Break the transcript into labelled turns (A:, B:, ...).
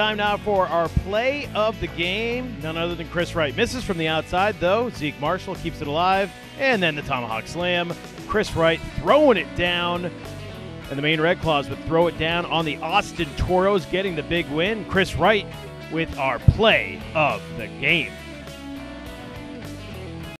A: time now for our play of the game. None other than Chris Wright. Misses from the outside, though. Zeke Marshall keeps it alive. And then the Tomahawk Slam. Chris Wright throwing it down. And the Maine Red Claws would throw it down on the Austin Toros, getting the big win. Chris Wright with our play of the game.